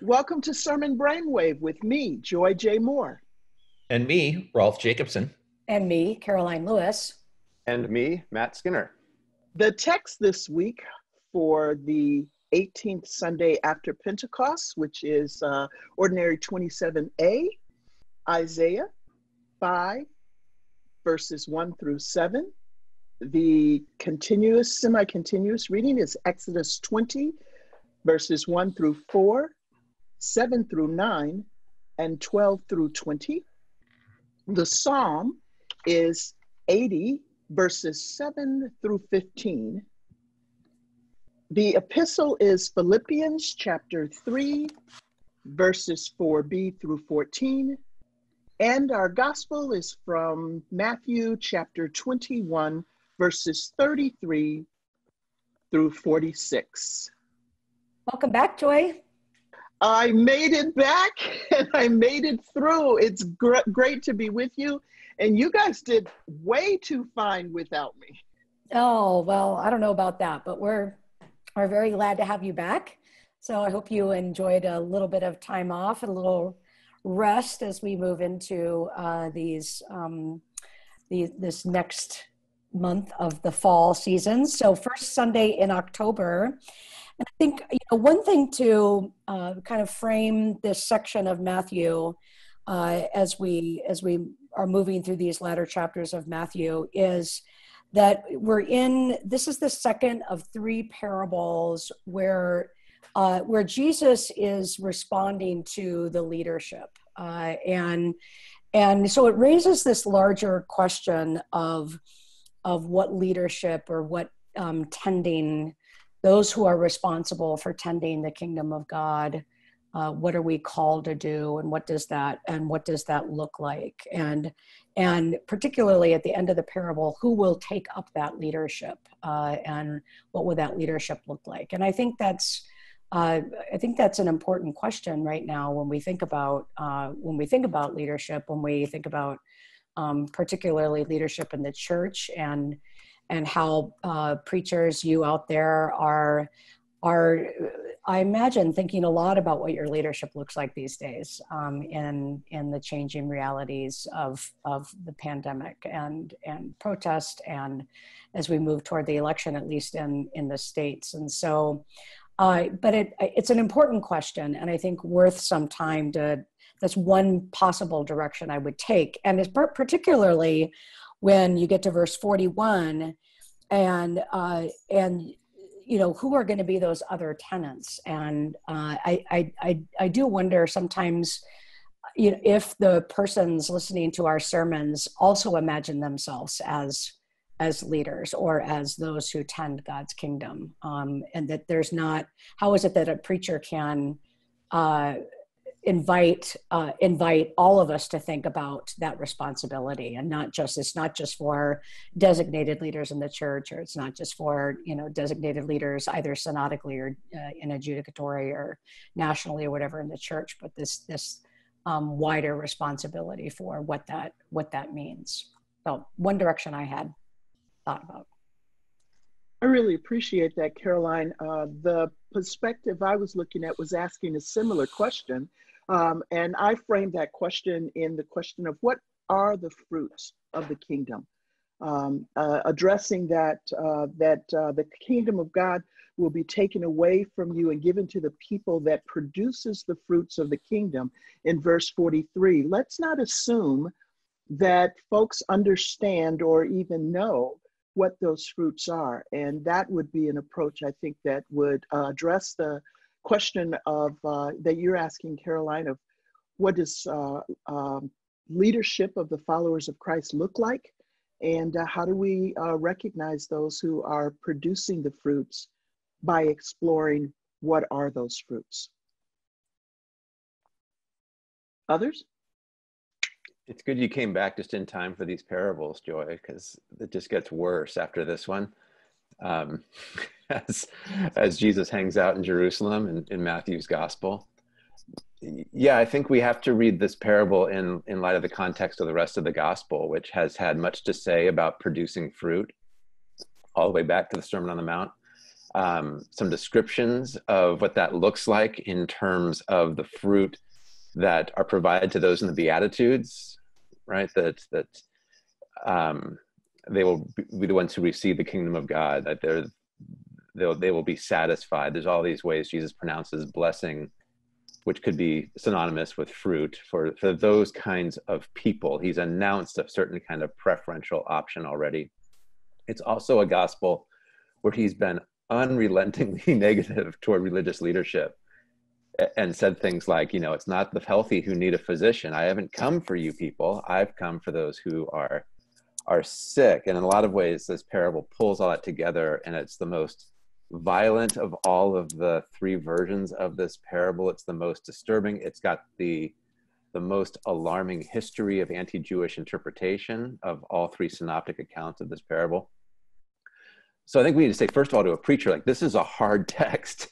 Welcome to Sermon Brainwave with me, Joy J. Moore. And me, Rolf Jacobson. And me, Karoline Lewis. And me, Matt Skinner. The text this week for the 18th Sunday after Pentecost, which is uh, Ordinary 27a, Isaiah 5, verses 1 through 7. The continuous, semi continuous reading is Exodus 20, verses 1 through 4, 7 through 9, and 12 through 20. The psalm is 80, verses 7 through 15. The epistle is Philippians chapter 3, verses 4b through 14. And our gospel is from Matthew chapter 21, verses 33 through 46. Welcome back, Joy. I made it back and I made it through. It's gr- great to be with you. And you guys did way too fine without me. Oh, well, I don't know about that, but we're we're very glad to have you back. So I hope you enjoyed a little bit of time off and a little rest as we move into uh, these um, the, this next month of the fall season. So first Sunday in October and I think you know one thing to uh, kind of frame this section of Matthew uh, as we as we are moving through these latter chapters of Matthew is that we're in. This is the second of three parables where uh, where Jesus is responding to the leadership uh, and and so it raises this larger question of of what leadership or what um, tending those who are responsible for tending the kingdom of God. Uh, what are we called to do, and what does that and what does that look like? And and particularly at the end of the parable, who will take up that leadership, uh, and what will that leadership look like? And I think that's uh, I think that's an important question right now when we think about uh, when we think about leadership, when we think about um, particularly leadership in the church and and how uh, preachers, you out there, are are I imagine thinking a lot about what your leadership looks like these days um, in in the changing realities of of the pandemic and and protest and as we move toward the election, at least in in the states. And so, uh, but it it's an important question, and I think worth some time to. That's one possible direction I would take, and it's particularly when you get to verse 41 and uh, and you know who are going to be those other tenants? And uh, I, I i i do wonder sometimes you know if the persons listening to our sermons also imagine themselves as as leaders or as those who tend god's kingdom um, and that there's not how is it that a preacher can uh, invite uh, invite all of us to think about that responsibility and not just it's not just for designated leaders in the church or it's not just for you know designated leaders either synodically or uh, in adjudicatory or nationally or whatever in the church but this this um, wider responsibility for what that what that means so one direction i had thought about I really appreciate that, Karoline. Uh, the perspective I was looking at was asking a similar question um, and I framed that question in the question of what are the fruits of the kingdom? Um, uh, addressing that, uh, that uh, the kingdom of God will be taken away from you and given to the people that produces the fruits of the kingdom in verse 43. Let's not assume that folks understand or even know what those fruits are. And that would be an approach I think that would uh, address the question of uh, that you're asking, Karoline, of what does uh, um, leadership of the followers of Christ look like, and uh, how do we uh, recognize those who are producing the fruits by exploring what are those fruits. Others? It's good you came back just in time for these parables, Joy, because it just gets worse after this one. Um, as as Jesus hangs out in Jerusalem in, in Matthew's gospel. Yeah, I think we have to read this parable in in light of the context of the rest of the gospel, which has had much to say about producing fruit, all the way back to the Sermon on the Mount. um, some descriptions of what that looks like in terms of the fruit that are provided to those in the Beatitudes, right? That that um, they will be the ones who receive the kingdom of God. That they're they'll, they will be satisfied. There's all these ways Jesus pronounces blessing, which could be synonymous with fruit for for those kinds of people. He's announced a certain kind of preferential option already. It's also a gospel where he's been unrelentingly negative toward religious leadership and said things like, you know, it's not the healthy who need a physician. I haven't come for you people. I've come for those who are are sick. And in a lot of ways, this parable pulls all that together, and it's the most violent of all of the three versions of this parable. It's the most disturbing. It's got the the most alarming history of anti-Jewish interpretation of all three synoptic accounts of this parable. So I think we need to say, first of all, to a preacher, like this is a hard text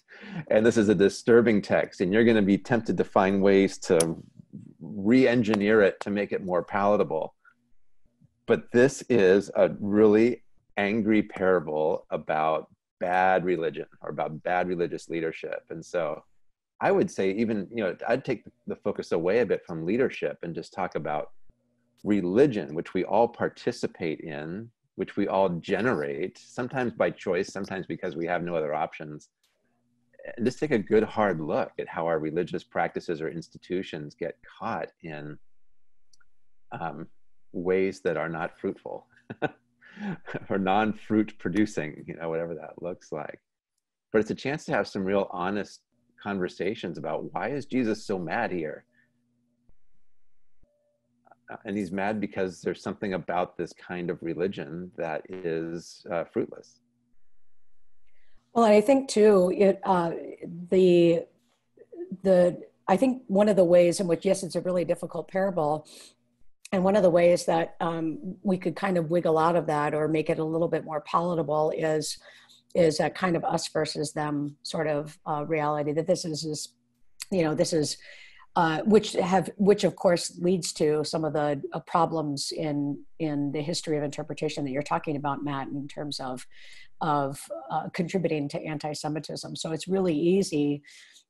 and this is a disturbing text, and you're going to be tempted to find ways to re engineer it to make it more palatable. But this is a really angry parable about bad religion or about bad religious leadership. And so I would say, even, you know, I'd take the focus away a bit from leadership and just talk about religion, which we all participate in which we all generate, sometimes by choice, sometimes because we have no other options. And just take a good hard look at how our religious practices or institutions get caught in um, ways that are not fruitful or non-fruit producing, you know, whatever that looks like. But it's a chance to have some real honest conversations about why is Jesus so mad here? Uh, and he's mad because there's something about this kind of religion that is uh, fruitless. Well, I think too, it uh, the the I think one of the ways in which yes, it's a really difficult parable, and one of the ways that um, we could kind of wiggle out of that or make it a little bit more palatable is is a kind of us versus them sort of uh, reality that this is, is you know this is uh, which have which of course leads to some of the uh, problems in in the history of interpretation that you're talking about matt in terms of of uh, contributing to anti-semitism. So it's really easy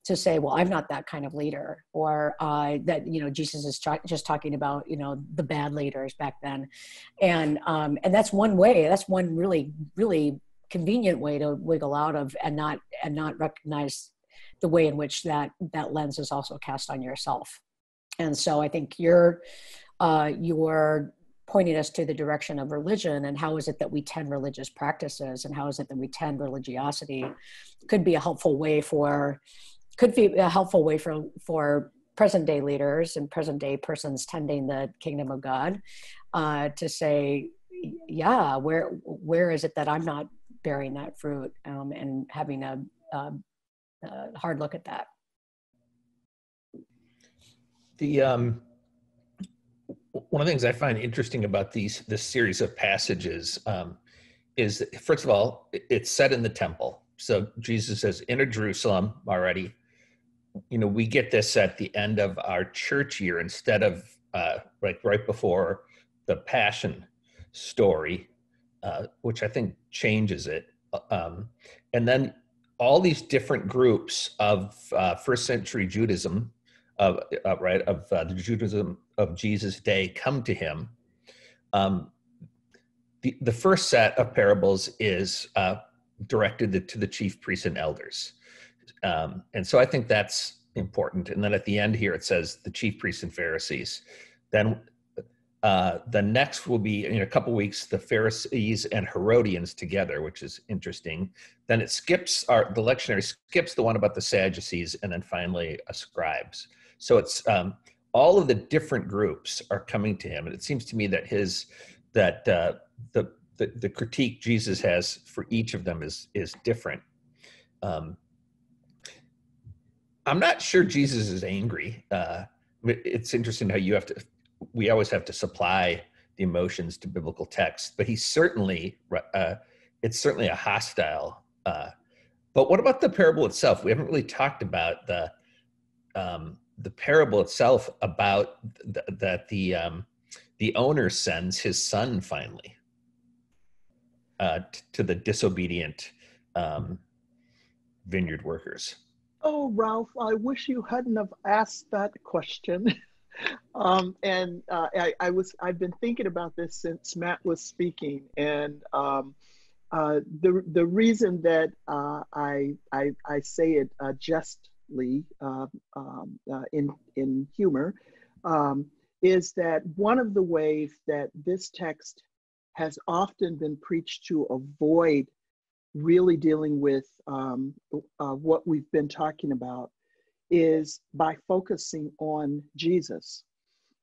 to say well i'm not that kind of leader or uh, that you know jesus is just talking about you know the bad leaders back then. And um, and that's one way that's one really really convenient way to wiggle out of and not and not recognize the way in which that that lens is also cast on yourself. And so i think you're uh, you're pointing us to the direction of religion and how is it that we tend religious practices and how is it that we tend religiosity could be a helpful way for could be a helpful way for for present day leaders and present day persons tending the kingdom of god uh, to say yeah where where is it that i'm not bearing that fruit um, and having a, a uh, hard look at that. The um, one of the things I find interesting about these this series of passages um, is first of all, it's set in the temple. So Jesus says, "Enter Jerusalem already." You know, we get this at the end of our church year instead of uh, like right before the Passion story, uh, which I think changes it. Um, and then all these different groups of uh, first century Judaism, uh, uh, right, of uh, the Judaism of Jesus' day come to him. Um, the, the first set of parables is uh, directed to the chief priests and elders. Um, and so I think that's important. And then at the end here, it says the chief priests and Pharisees. Then uh, the next will be in a couple weeks the Pharisees and Herodians together, which is interesting. Then it skips our the lectionary skips the one about the Sadducees, and then finally a scribes. So it's um, all of the different groups are coming to him, and it seems to me that his that uh, the, the the critique Jesus has for each of them is is different. Um, I'm not sure Jesus is angry. Uh, it's interesting how you have to we always have to supply the emotions to biblical text, but he certainly uh, it's certainly a hostile. Uh, but what about the parable itself? We haven't really talked about the um, the parable itself about th- that the um, the owner sends his son finally uh, t- to the disobedient um, vineyard workers? Oh, Rolf, I wish you hadn't have asked that question. um, and uh, I, I, was I've been thinking about this since Matt was speaking, and um, uh, the the reason that uh, I, I, I say it uh, justly uh, um, uh, in in humor um, is that one of the ways that this text has often been preached to avoid really dealing with um, what we've been talking about is by focusing on Jesus.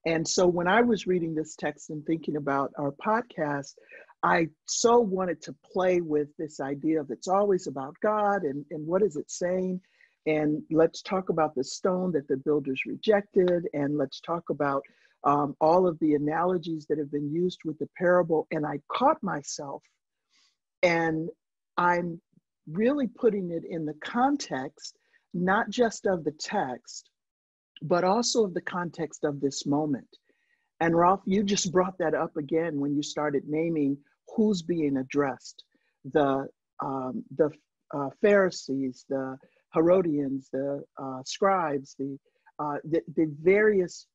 And so when I was reading this text and thinking about our podcast, I so wanted to play with this idea of it's always about God and, and what is it saying? And let's talk about the stone that the builders rejected, and let's talk about um, all of the analogies that have been used with the parable. And I caught myself, and I'm really putting it in the context not just of the text, but also of the context of this moment. And Rolf, you just brought that up again when you started naming who's being addressed the, um, the uh, Pharisees, the Herodians, the uh, scribes, the, uh, the, the various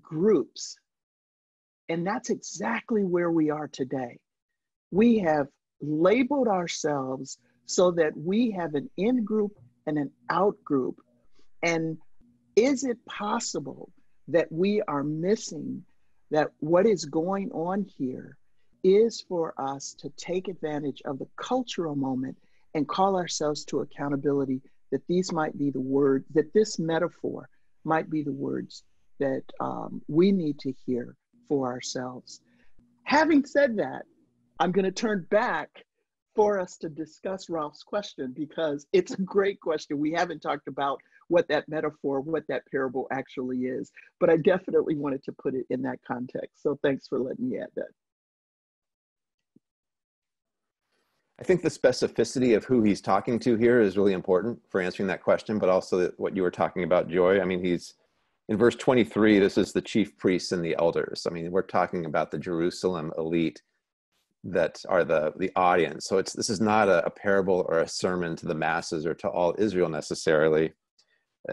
groups. And that's exactly where we are today. We have labeled ourselves so that we have an in group and an out group? And is it possible that we are missing that what is going on here is for us to take advantage of the cultural moment and call ourselves to accountability that these might be the words, that this metaphor might be the words that um, we need to hear for ourselves. Having said that, I'm going to turn back for us to discuss Rolf's question because it's a great question. We haven't talked about what that metaphor, what that parable actually is, but I definitely wanted to put it in that context. So thanks for letting me add that. I think the specificity of who he's talking to here is really important for answering that question, but also what you were talking about, Joy. I mean, he's in verse 23, this is the chief priests and the elders. I mean, we're talking about the Jerusalem elite that are the the audience. So it's this is not a, a, parable or a sermon to the masses or to all Israel necessarily.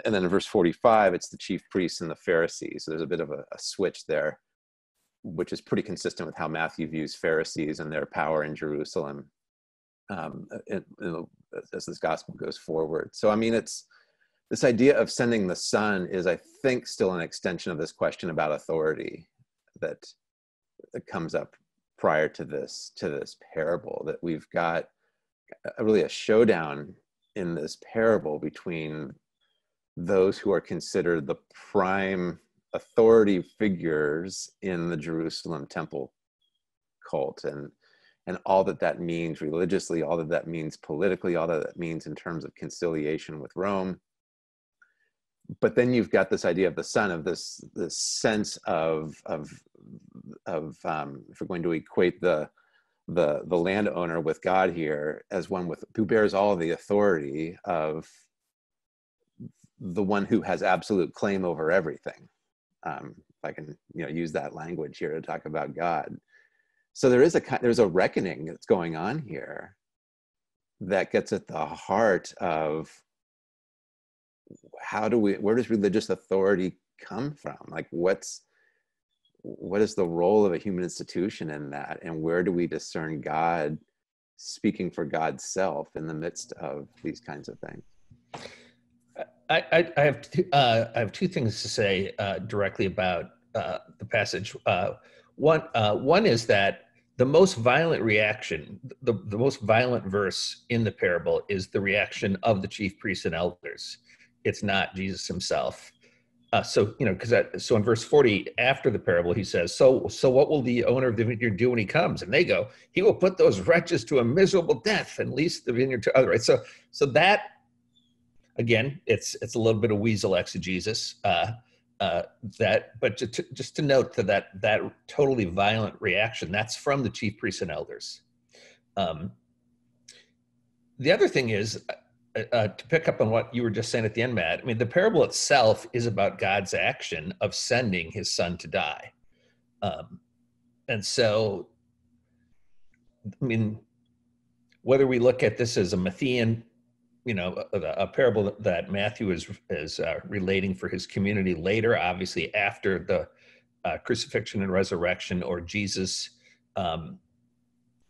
And then in verse 45, it's the chief priests and the Pharisees. So there's a bit of a, a switch there, which is pretty consistent with how Matthew views Pharisees and their power in Jerusalem um, in, in, as this gospel goes forward. So I mean, it's this idea of sending the Son is, I think, still an extension of this question about authority that, that comes up prior to this to this parable that we've got a, really a showdown in this parable between those who are considered the prime authority figures in the Jerusalem temple cult and and all that that means religiously all that that means politically all that that means in terms of conciliation with Rome but then you've got this idea of the son of this this sense of of of um, if we're going to equate the the the landowner with God here as one with who bears all the authority of the one who has absolute claim over everything. Um, if I can you know use that language here to talk about God. So there is a there's a reckoning that's going on here that gets at the heart of how do we where does religious authority come from? Like what's what is the role of a human institution in that? And where do we discern god speaking for god's self in the midst of these kinds of things? I i, I have two, uh, i have two things to say uh, directly about uh, the passage. Uh, one uh, one is that the most violent reaction the, the most violent verse in the parable is the reaction of the chief priests and elders it's not Jesus himself. Uh, so you know, because so in verse forty, after the parable, he says, "So, so what will the owner of the vineyard do when he comes?" And they go, "He will put those wretches to a miserable death and lease the vineyard to other." Right. So, so that again, it's it's a little bit of weasel exegesis. Uh, uh, that, but to, just to note that, that that totally violent reaction, that's from the chief priests and elders. Um, the other thing is, uh, uh, to pick up on what you were just saying at the end, Matt, I mean, the parable itself is about God's action of sending his son to die. Um, and so, I mean, whether we look at this as a Matthean you know, a, a, parable that Matthew is is uh, relating for his community later, obviously after the uh, crucifixion and resurrection, or Jesus um,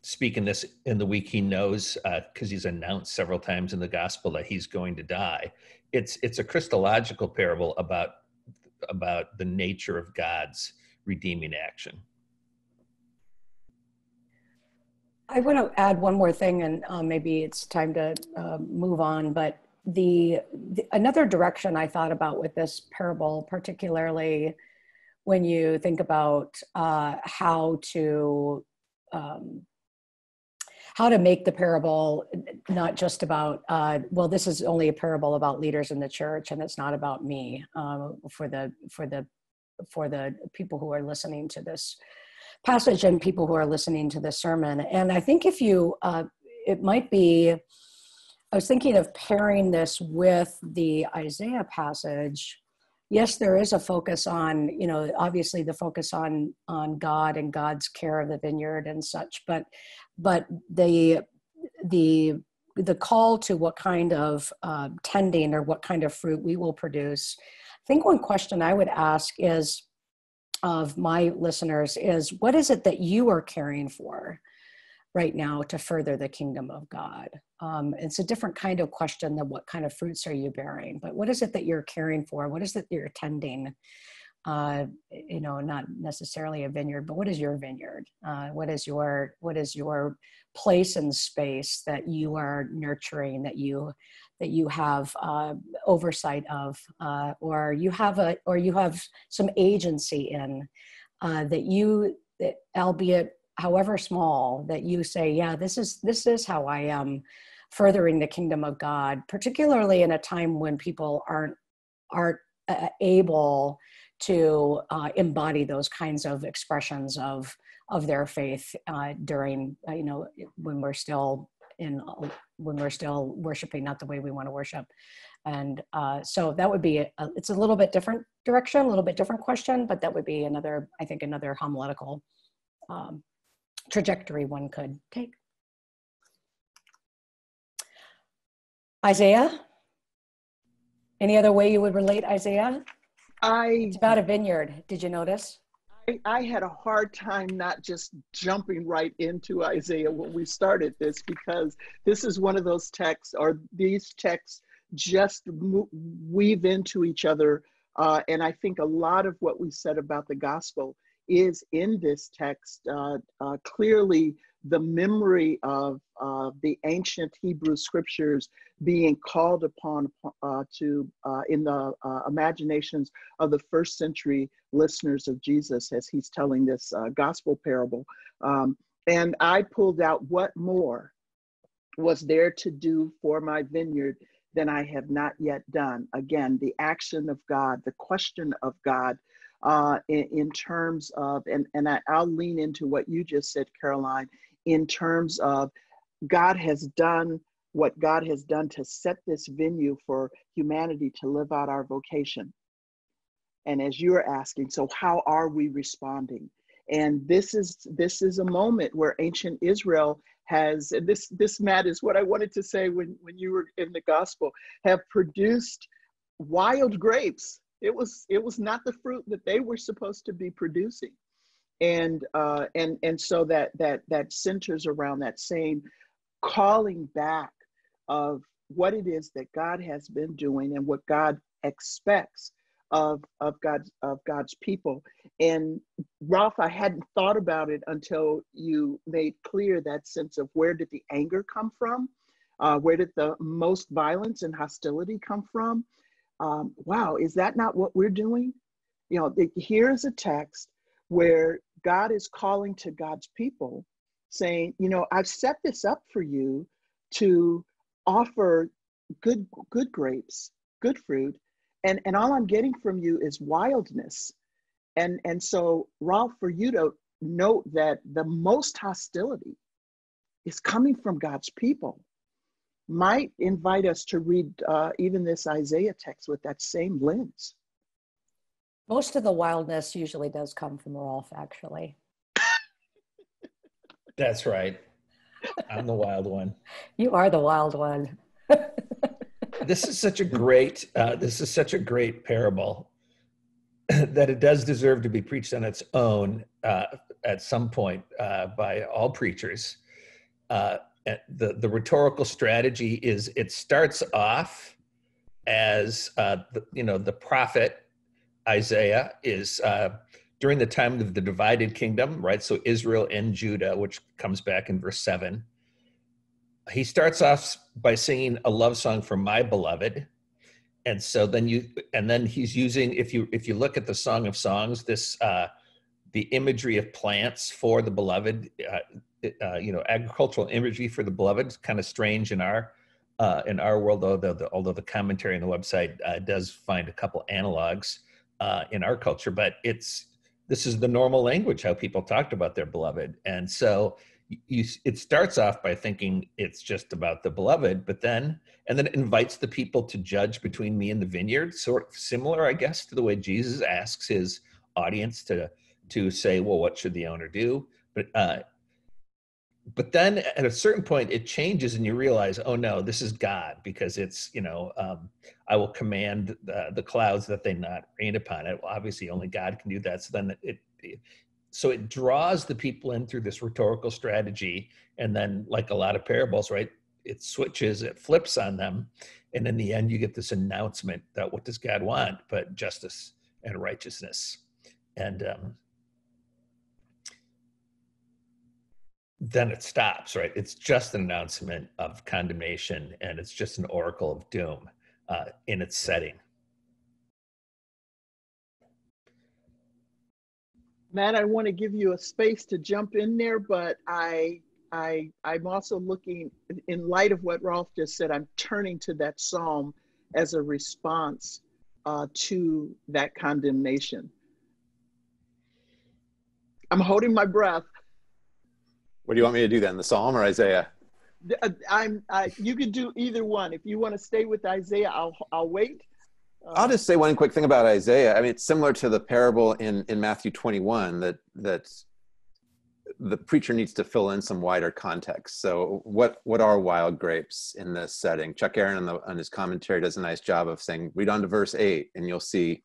speaking this in the week he knows because uh, he's announced several times in the gospel that he's going to die. It's it's a Christological parable about about the nature of God's redeeming action. I want to add one more thing, and uh, maybe it's time to uh, move on. But the, the, another direction I thought about with this parable, particularly when you think about uh, how to um, how to make the parable not just about uh, well this is only a parable about leaders in the church and it's not about me um, for the for the for the people who are listening to this passage and people who are listening to this sermon. And i think if you uh, it might be i was thinking of pairing this with the isaiah passage yes there is a focus on you know obviously the focus on on god and god's care of the vineyard and such but but the the the call to what kind of uh, tending or what kind of fruit we will produce. I think one question i would ask is of my listeners is what is it that you are caring for right now to further the kingdom of god. Um, it's a different kind of question than what kind of fruits are you bearing but what is it that you're caring for? What is it that you're tending? Uh, you know, not necessarily a vineyard, but what is your vineyard? Uh, what is your what is your place in space that you are nurturing, that you that you have uh, oversight of, uh, or you have a or you have some agency in uh, that you, that, albeit however small, that you say, yeah, this is this is how I am furthering the kingdom of God, particularly in a time when people aren't aren't uh, able to uh, embody those kinds of expressions of of their faith uh, during uh, you know when we're still in when we're still worshiping not the way we want to worship. And uh, so that would be a, it's a little bit different direction a little bit different question but that would be another i think another homiletical um, trajectory one could take isaiah any other way you would relate isaiah I it's about a vineyard. Did you notice? I, I had a hard time not just jumping right into Isaiah when we started this because this is one of those texts, or these texts just weave into each other. Uh, and I think a lot of what we said about the gospel is in this text uh, uh, clearly the memory of uh, the ancient Hebrew scriptures being called upon uh, to uh, in the uh, imaginations of the first century listeners of Jesus as he's telling this gospel parable. Um, and I pulled out what more was there to do for my vineyard than I have not yet done. Again, the action of God, the question of God, uh, in, in, terms of, and, and I, I'll lean into what you just said, Karoline, in terms of God has done what God has done to set this venue for humanity to live out our vocation. And as you're asking, so how are we responding? And this is this is a moment where ancient Israel has, and this this Matt is what I wanted to say when when you were in the gospel, have produced wild grapes. It was it was not the fruit that they were supposed to be producing and uh, and and so that that that centers around that same calling back of what it is that God has been doing and what God expects of of God's of God's people. And Rolf, I hadn't thought about it until you made clear that sense of where did the anger come from, uh, where did the most violence and hostility come from? Um, wow, is that not what we're doing? You know, here's a text where God is calling to God's people, saying, you know, I've set this up for you to offer good good grapes, good fruit, and and all I'm getting from you is wildness. And and so Rolf, for you to note that the most hostility is coming from God's people might invite us to read uh, even this Isaiah text with that same lens. Most of the wildness usually does come from Rolf, actually. That's right. I'm the wild one. You are the wild one. this is such a great uh, this is such a great parable that it does deserve to be preached on its own uh, at some point uh, by all preachers. Uh, the the rhetorical strategy is it starts off as uh, the, you know the prophet Isaiah is uh, during the time of the divided kingdom, right? So Israel and Judah, which comes back in verse seven. He starts off by singing a love song for my beloved, and so then you and then he's using if you if you look at the Song of Songs, this uh, the imagery of plants for the beloved, uh, uh, you know, agricultural imagery for the beloved is kind of strange in our uh, in our world, although the, although the commentary on the website uh, does find a couple analogs uh, in our culture, but it's this is the normal language how people talked about their beloved, and so you, it starts off by thinking it's just about the beloved, but then and then it invites the people to judge between me and the vineyard, sort of similar, I guess, to the way Jesus asks his audience to to say, well, what should the owner do? But uh, but then at a certain point it changes and you realize oh no this is god because it's you know um, i will command the, the, clouds that they not rain upon it. Well, obviously only god can do that. So then it, it so it draws the people in through this rhetorical strategy and then like a lot of parables right it switches it flips on them and in the end you get this announcement that what does god want but justice and righteousness? And um, then it stops, right? It's just an announcement of condemnation and it's just an oracle of doom uh, in its setting. Matt, I want to give you a space to jump in there, but I, I, I'm also looking in light of what Rolf just said. I'm turning to that psalm as a response uh, to that condemnation. I'm holding my breath what do you want me to do then, the Psalm or Isaiah? Uh, I'm. I, you can do either one. If you want to stay with Isaiah, I'll. I'll wait. Uh, I'll just say one quick thing about Isaiah. I mean, it's similar to the parable in in Matthew 21 that that the preacher needs to fill in some wider context. So, what what are wild grapes in this setting? Chuck Aaron on, the, on his commentary does a nice job of saying, read on to verse eight, and you'll see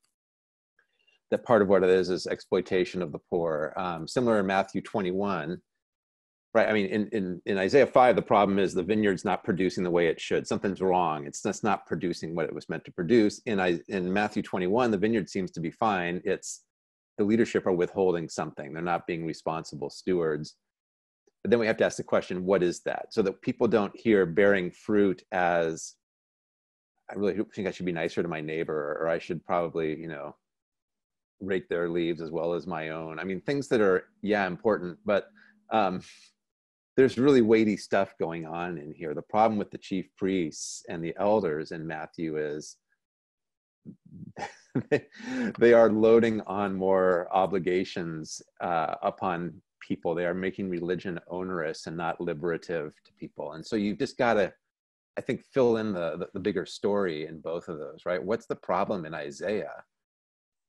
that part of what it is is exploitation of the poor. Um, similar in Matthew 21 right i mean in, in in isaiah 5 the problem is the vineyard's not producing the way it should. Something's wrong. It's just not producing what it was meant to produce. In I, in matthew 21 the vineyard seems to be fine. It's the leadership are withholding something. They're not being responsible stewards. But then we have to ask the question what is that? So that people don't hear bearing fruit as i really think i should be nicer to my neighbor or i should probably you know rake their leaves as well as my own. I mean things that are yeah important but um there's really weighty stuff going on in here. The problem with the chief priests and the elders in Matthew is they are loading on more obligations uh, upon people. They are making religion onerous and not liberative to people. And so you've just got to, I think, fill in the, the, the bigger story in both of those, right? What's the problem in Isaiah?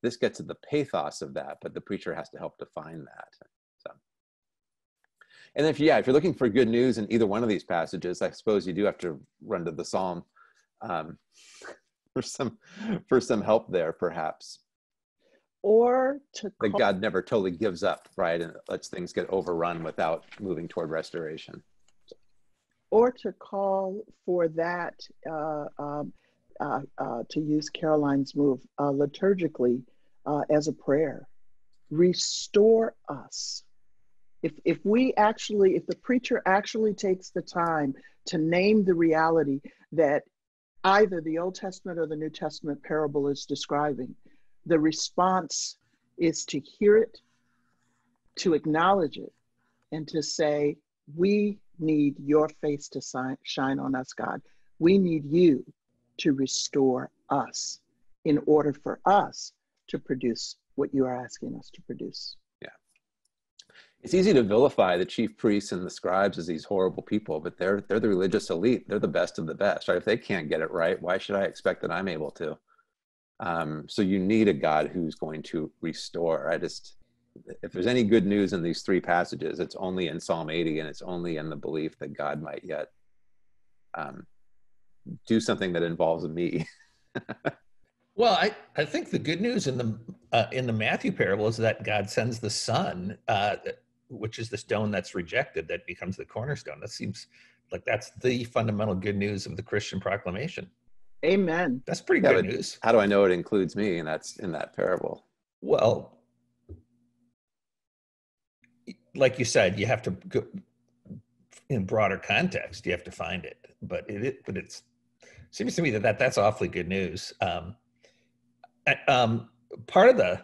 This gets at the pathos of that, but the preacher has to help define that. And if yeah, if you're looking for good news in either one of these passages, I suppose you do have to run to the Psalm um, for some for some help there, perhaps. Or to that God never totally gives up, right, and lets things get overrun without moving toward restoration. Or to call for that, uh, um, uh, uh, to use Karoline's move uh, liturgically uh, as a prayer. Restore us if if we actually if the preacher actually takes the time to name the reality that either the old testament or the new testament parable is describing the response is to hear it to acknowledge it and to say we need your face to shine on us god. We need you to restore us in order for us to produce what you are asking us to produce it's easy to vilify the chief priests and the scribes as these horrible people, but they're they're the religious elite. They're the best of the best, right? If they can't get it right, why should I expect that I'm able to? Um, so you need a God who's going to restore. I just, if there's any good news in these three passages, it's only in Psalm 80, and it's only in the belief that God might yet um, do something that involves me. well, I, I think the good news in the uh, in the Matthew parable is that God sends the Son, uh, which is the stone that's rejected, that becomes the cornerstone. That seems like that's the fundamental good news of the Christian proclamation. Amen. That's pretty yeah, good news. How do I know it includes me? And that's in that parable. Well, like you said, you have to go in broader context. You have to find it, but it, but it's seems to me that, that that's awfully good news. Um, um, part of the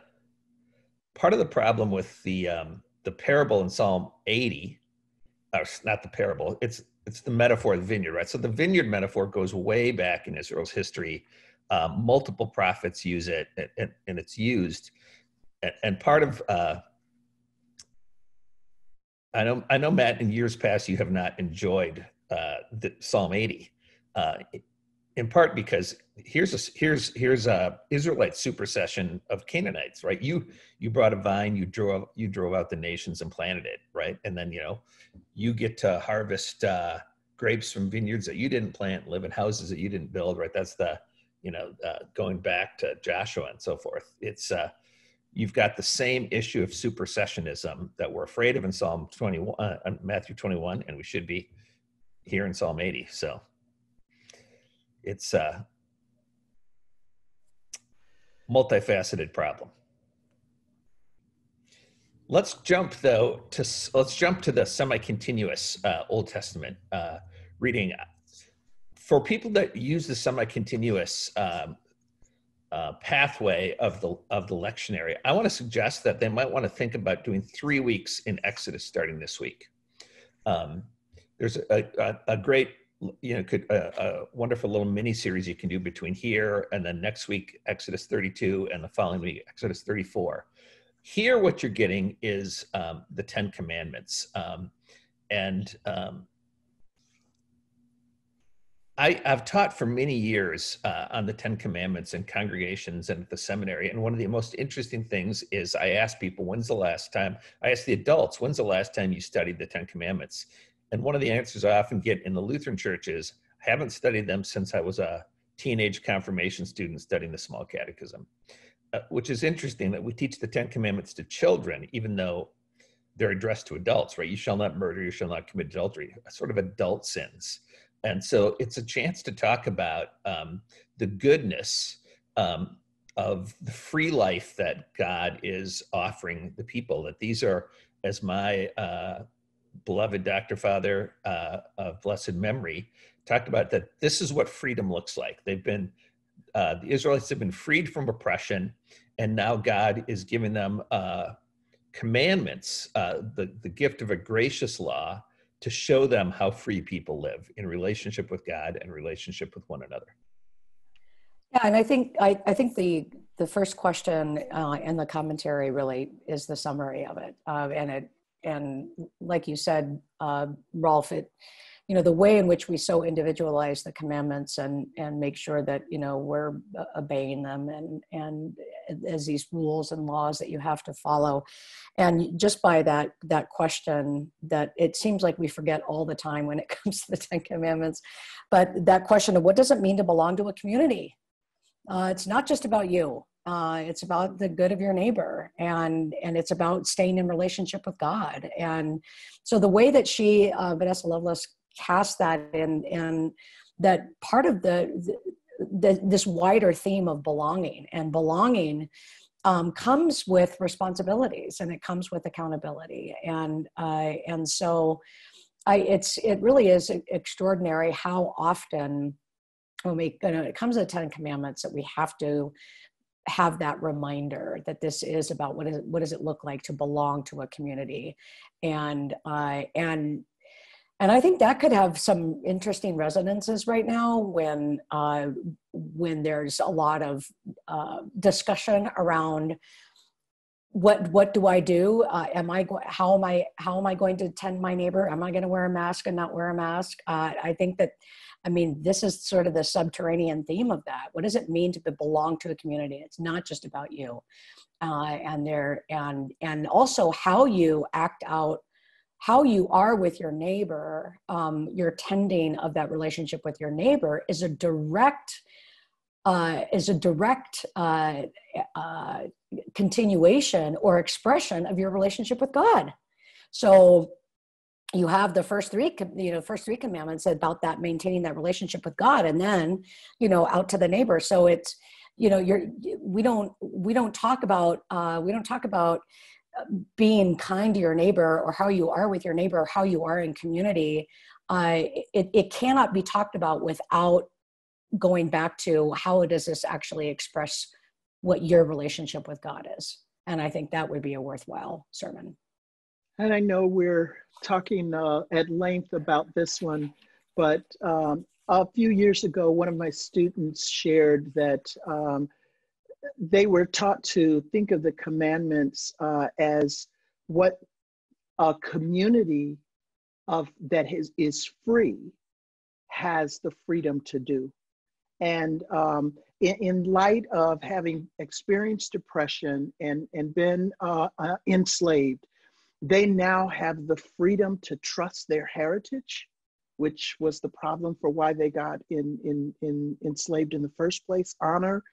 part of the problem with the um, the parable in Psalm 80, or not the parable, it's it's the metaphor of the vineyard, right? So the vineyard metaphor goes way back in Israel's history. Um, multiple prophets use it, and, and it's used. And, and part of uh, I know, I know, Matt. In years past, you have not enjoyed uh, the Psalm 80, uh, in part because here's a here's here's a Israelite supersession of Canaanites, right? You you brought a vine, you drove you drove out the nations and planted it, right? And then you know, you get to harvest uh, grapes from vineyards that you didn't plant, live in houses that you didn't build, right? That's the you know uh, going back to Joshua and so forth. It's uh, you've got the same issue of supersessionism that we're afraid of in Psalm 21, uh, Matthew 21, and we should be here in Psalm 80. So it's a multifaceted problem. Let's jump though to let's jump to the semi-continuous uh, Old Testament uh, reading. For people that use the semi-continuous um, uh, pathway of the of the lectionary, I want to suggest that they might want to think about doing three weeks in Exodus starting this week. Um, there's a, a, a, great, you know, could a, a, wonderful little mini series you can do between here and then next week Exodus 32 and the following week Exodus 34. Here, what you're getting is um, the Ten Commandments, um, and um, I, have taught for many years uh, on the Ten Commandments in congregations and at the seminary. And one of the most interesting things is I ask people, when's the last time, I ask the adults, when's the last time you studied the Ten Commandments? And one of the answers I often get in the Lutheran churches, I haven't studied them since I was a teenage confirmation student studying the small catechism, uh, which is interesting that we teach the Ten Commandments to children, even though they're addressed to adults, right? You shall not murder, you shall not commit adultery, sort of adult sins and so it's a chance to talk about um, the goodness um, of the free life that God is offering the people. That these are, as my uh, beloved Dr. Father uh, of blessed memory talked about, that this is what freedom looks like. They've been, uh, the Israelites have been freed from oppression, and now God is giving them uh, commandments, uh, the, the gift of a gracious law to show them how free people live in relationship with God and relationship with one another. Yeah, and I think I, I think the the first question uh, and the commentary really is the summary of it, uh, and it and like you said, uh, Rolf, it you know the way in which we so individualize the commandments and and make sure that you know we're obeying them and and as these rules and laws that you have to follow. And just by that that question that it seems like we forget all the time when it comes to the ten commandments but that question of what does it mean to belong to a community? Uh, it's not just about you uh, it's about the good of your neighbor and and it's about staying in relationship with god. And so the way that she uh, vanessa lovelace cast that in and that part of the, the, this wider theme of belonging and belonging um, comes with responsibilities and it comes with accountability. And uh, and so I, it's it really is extraordinary how often when we you know, it comes to the Ten Commandments that we have to have that reminder that this is about what is what does it look like to belong to a community and uh, and and I think that could have some interesting resonances right now when uh, when there's a lot of uh, discussion around what what do I do? Uh, am I how am I how am I going to tend my neighbor? Am I going to wear a mask and not wear a mask? Uh, I think that I mean this is sort of the subterranean theme of that. What does it mean to belong to a community? It's not just about you, uh, and there and and also how you act out how you are with your neighbor, um, your tending of that relationship with your neighbor is a direct uh, is a direct uh, uh, continuation or expression of your relationship with God. So you have the first three, you know, first three commandments about that maintaining that relationship with God, and then you know out to the neighbor. So it's you know you're we don't we don't talk about uh, we don't talk about uh, being kind to your neighbor or how you are with your neighbor or how you are in community uh, it, it cannot be talked about without going back to how does this actually express what your relationship with God is. And I think that would be a worthwhile sermon. And I know we're talking uh, at length about this one, but um, a few years ago, one of my students shared that um, they were taught to think of the commandments uh, as what a community of that is, is free has the freedom to do. And um, in, in, light of having experienced depression and, and been uh, uh, enslaved, they now have the freedom to trust their heritage, which was the problem for why they got in, in, in enslaved in the first place. Honor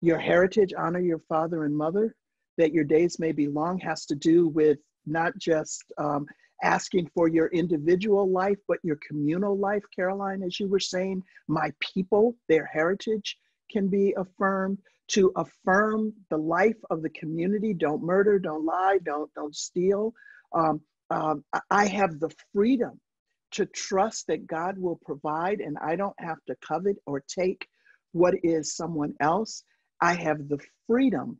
your heritage, honor your father and mother, that your days may be long has to do with not just um, asking for your individual life, but your communal life, Karoline, as you were saying, my people, their heritage can be affirmed to affirm the life of the community. Don't murder, don't lie, don't, don't steal. Um, um, I have the freedom to trust that God will provide and I don't have to covet or take what is someone else. I have the freedom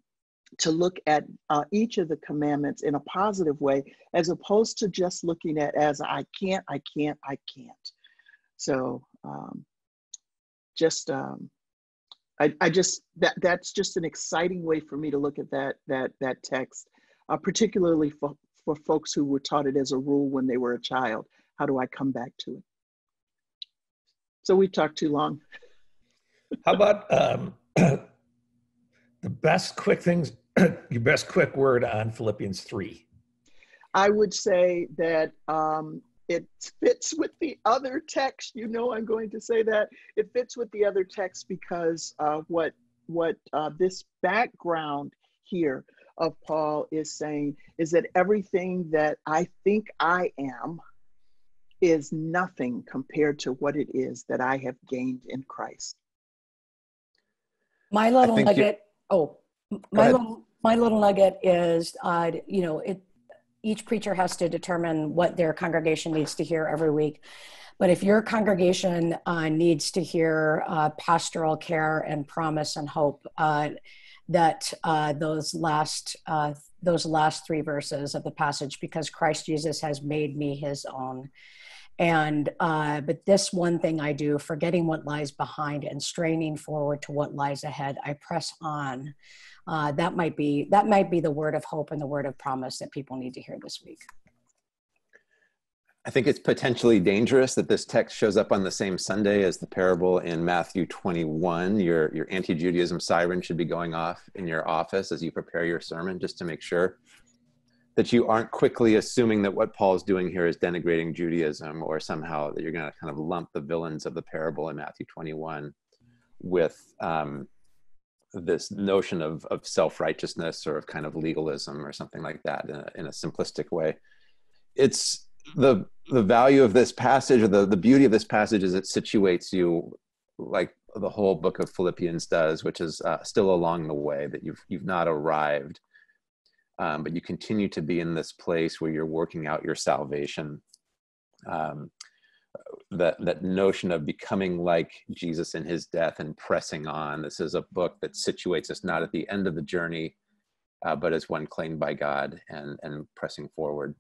to look at uh, each of the commandments in a positive way as opposed to just looking at as i can't i can't i can't so um, just um, I, I just that that's just an exciting way for me to look at that that that text uh, particularly for, for folks who were taught it as a rule when they were a child. How do i come back to it? So we talked too long. How about um, the best quick things your best quick word on Philippians 3? I would say that um, it fits with the other text. You know, I'm going to say that it fits with the other text because uh, what what uh, this background here of Paul is saying is that everything that I think I am is nothing compared to what it is that I have gained in Christ. My little nugget. Oh, my little my little nugget is, uh, you know, it, each preacher has to determine what their congregation needs to hear every week. But if your congregation uh, needs to hear uh, pastoral care and promise and hope, uh, that uh, those last uh, those last three verses of the passage, because Christ Jesus has made me His own. And uh, but this one thing I do, forgetting what lies behind and straining forward to what lies ahead, I press on uh, that might be that might be the word of hope and the word of promise that people need to hear this week I think it's potentially dangerous that this text shows up on the same Sunday as the parable in Matthew 21. Your, your anti Judaism siren should be going off in your office as you prepare your sermon, just to make sure that you aren't quickly assuming that what Paul's doing here is denigrating Judaism or somehow that you're going to kind of lump the villains of the parable in Matthew 21 with um, this notion of, of self-righteousness or of kind of legalism or something like that in a, in a simplistic way. It's the the value of this passage or the, the beauty of this passage is it situates you like the whole book of philippians does which is uh, still along the way that you've you've not arrived um, but you continue to be in this place where you're working out your salvation. Um, that that notion of becoming like Jesus in his death and pressing on. This is a book that situates us not at the end of the journey, uh, but as one claimed by God and and pressing forward.